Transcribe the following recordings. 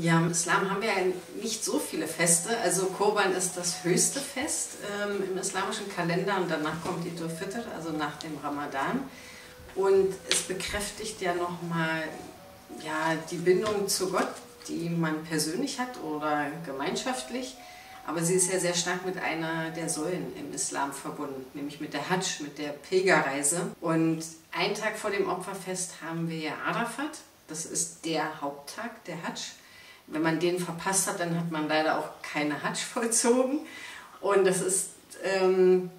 Ja, im Islam haben wir ja nicht so viele Feste. Also Kurban ist das höchste Fest ähm, im islamischen Kalender und danach kommt die Fitr, also nach dem Ramadan. Und es bekräftigt ja nochmal ja, die Bindung zu Gott, die man persönlich hat oder gemeinschaftlich. Aber sie ist ja sehr stark mit einer der Säulen im Islam verbunden, nämlich mit der Hajj, mit der Pilgerreise. Und einen Tag vor dem Opferfest haben wir ja Arafat. Das ist der Haupttag der Hajj. Wenn man den verpasst hat, dann hat man leider auch keine Hajj vollzogen. Und das ist ähm,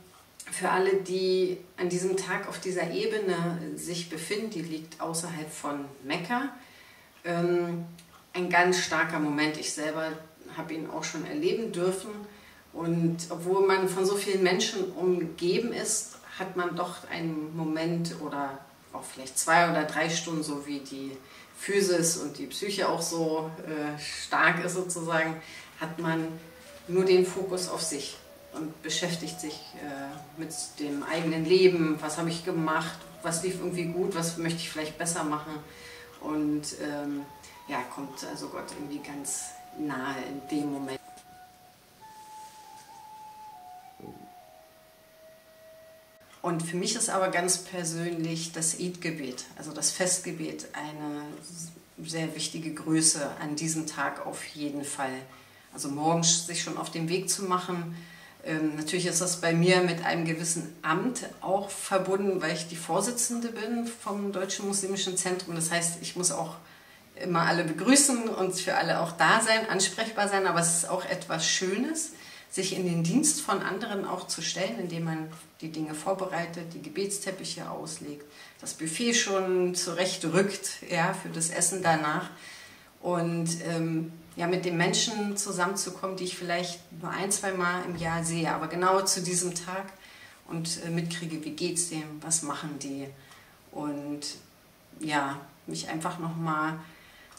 für alle, die an diesem Tag auf dieser Ebene sich befinden, die liegt außerhalb von Mekka, ähm, ein ganz starker Moment. Ich selber habe ihn auch schon erleben dürfen. Und obwohl man von so vielen Menschen umgeben ist, hat man doch einen Moment oder auch vielleicht zwei oder drei Stunden, so wie die Physis und die Psyche auch so äh, stark ist sozusagen, hat man nur den Fokus auf sich und beschäftigt sich äh, mit dem eigenen Leben. Was habe ich gemacht? Was lief irgendwie gut? Was möchte ich vielleicht besser machen? Und ähm, ja, kommt also Gott irgendwie ganz nahe in dem Moment. Und für mich ist aber ganz persönlich das Eid-Gebet, also das Festgebet, eine sehr wichtige Größe an diesem Tag auf jeden Fall. Also morgens sich schon auf den Weg zu machen. Ähm, natürlich ist das bei mir mit einem gewissen Amt auch verbunden, weil ich die Vorsitzende bin vom Deutschen Muslimischen Zentrum. Das heißt, ich muss auch immer alle begrüßen und für alle auch da sein, ansprechbar sein, aber es ist auch etwas Schönes, sich in den Dienst von anderen auch zu stellen, indem man die Dinge vorbereitet, die Gebetsteppiche auslegt, das Buffet schon zurechtrückt ja, für das Essen danach. Und ähm, ja, mit den Menschen zusammenzukommen, die ich vielleicht nur ein, zwei Mal im Jahr sehe, aber genau zu diesem Tag und äh, mitkriege, wie geht es dem, was machen die? Und ja, mich einfach nochmal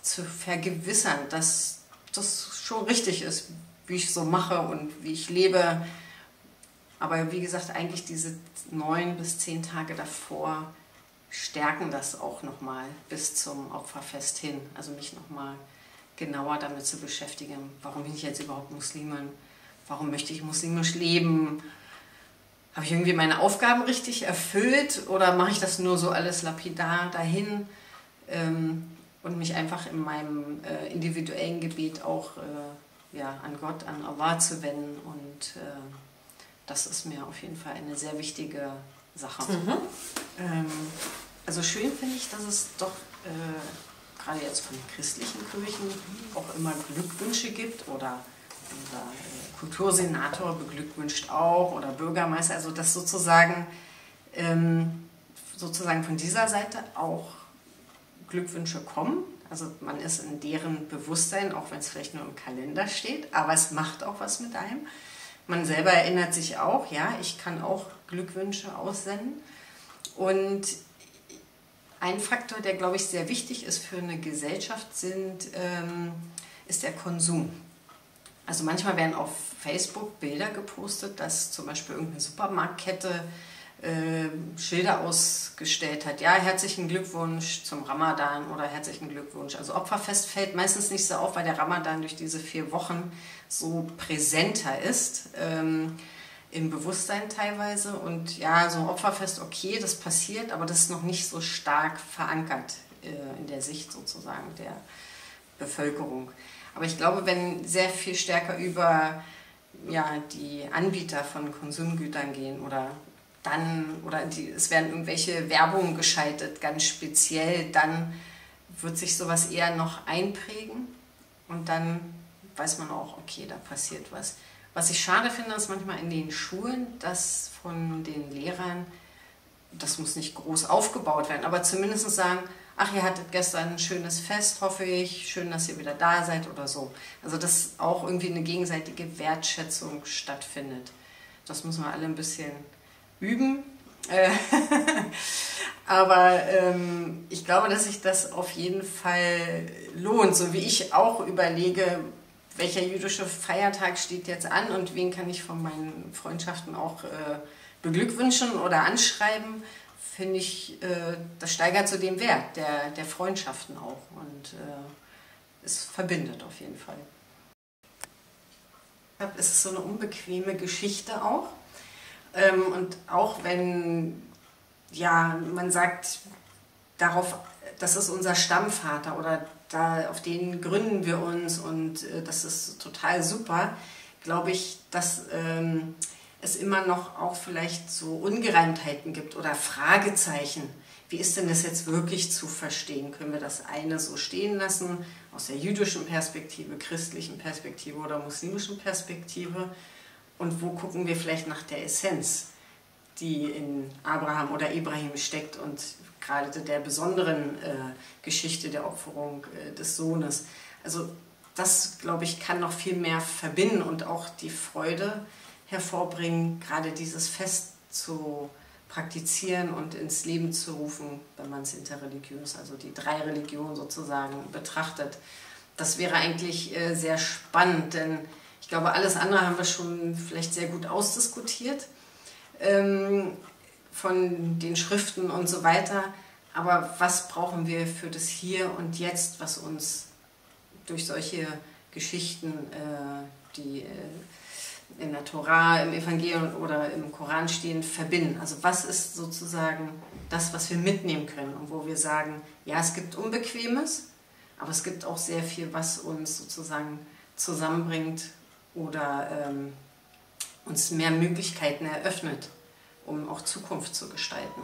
zu vergewissern, dass das schon richtig ist, wie ich so mache und wie ich lebe. Aber wie gesagt, eigentlich diese neun bis zehn Tage davor stärken das auch nochmal bis zum Opferfest hin. Also mich nochmal genauer damit zu beschäftigen, warum bin ich jetzt überhaupt Muslimin? Warum möchte ich muslimisch leben? Habe ich irgendwie meine Aufgaben richtig erfüllt oder mache ich das nur so alles lapidar dahin? Ähm, und mich einfach in meinem äh, individuellen Gebet auch äh, ja, an Gott, an Allah zu wenden. Und äh, das ist mir auf jeden Fall eine sehr wichtige Sache. Mhm. Ähm, also schön finde ich, dass es doch äh, gerade jetzt von den christlichen Kirchen auch immer Glückwünsche gibt oder unser äh, Kultursenator beglückwünscht auch oder Bürgermeister, also dass sozusagen, ähm, sozusagen von dieser Seite auch Glückwünsche kommen. Also man ist in deren Bewusstsein, auch wenn es vielleicht nur im Kalender steht, aber es macht auch was mit einem. Man selber erinnert sich auch, ja, ich kann auch Glückwünsche aussenden. Und ein Faktor, der, glaube ich, sehr wichtig ist für eine Gesellschaft, sind, ähm, ist der Konsum. Also manchmal werden auf Facebook Bilder gepostet, dass zum Beispiel irgendeine Supermarktkette äh, Schilder ausgestellt hat. Ja, herzlichen Glückwunsch zum Ramadan oder herzlichen Glückwunsch. Also Opferfest fällt meistens nicht so auf, weil der Ramadan durch diese vier Wochen so präsenter ist. Ähm, im Bewusstsein teilweise. Und ja, so ein Opferfest, okay, das passiert, aber das ist noch nicht so stark verankert äh, in der Sicht sozusagen der Bevölkerung. Aber ich glaube, wenn sehr viel stärker über ja, die Anbieter von Konsumgütern gehen oder dann, oder die, es werden irgendwelche Werbungen geschaltet, ganz speziell, dann wird sich sowas eher noch einprägen und dann weiß man auch, okay, da passiert was. Was ich schade finde, ist manchmal in den Schulen, dass von den Lehrern, das muss nicht groß aufgebaut werden, aber zumindest sagen, ach, ihr hattet gestern ein schönes Fest, hoffe ich, schön, dass ihr wieder da seid oder so. Also dass auch irgendwie eine gegenseitige Wertschätzung stattfindet. Das muss man alle ein bisschen üben. Äh, aber ähm, ich glaube, dass sich das auf jeden Fall lohnt, so wie ich auch überlege, welcher jüdische Feiertag steht jetzt an und wen kann ich von meinen Freundschaften auch äh, beglückwünschen oder anschreiben, finde ich, äh, das steigert so den Wert der, der Freundschaften auch. Und äh, es verbindet auf jeden Fall. Es ist so eine unbequeme Geschichte auch. Ähm, und auch wenn ja, man sagt, darauf, das ist unser Stammvater oder da, auf den gründen wir uns und äh, das ist total super, glaube ich, dass ähm, es immer noch auch vielleicht so Ungereimtheiten gibt oder Fragezeichen. Wie ist denn das jetzt wirklich zu verstehen? Können wir das eine so stehen lassen aus der jüdischen Perspektive, christlichen Perspektive oder muslimischen Perspektive? Und wo gucken wir vielleicht nach der Essenz, die in Abraham oder Ibrahim steckt und gerade der besonderen äh, Geschichte der Opferung äh, des Sohnes? Also das, glaube ich, kann noch viel mehr verbinden und auch die Freude hervorbringen, gerade dieses Fest zu praktizieren und ins Leben zu rufen, wenn man es interreligiös, also die drei Religionen sozusagen betrachtet. Das wäre eigentlich äh, sehr spannend, denn glaube, alles andere haben wir schon vielleicht sehr gut ausdiskutiert ähm, von den Schriften und so weiter. Aber was brauchen wir für das Hier und Jetzt, was uns durch solche Geschichten, äh, die äh, in der Tora, im Evangelium oder im Koran stehen, verbinden. Also was ist sozusagen das, was wir mitnehmen können und wo wir sagen, ja, es gibt Unbequemes, aber es gibt auch sehr viel, was uns sozusagen zusammenbringt oder ähm, uns mehr Möglichkeiten eröffnet, um auch Zukunft zu gestalten.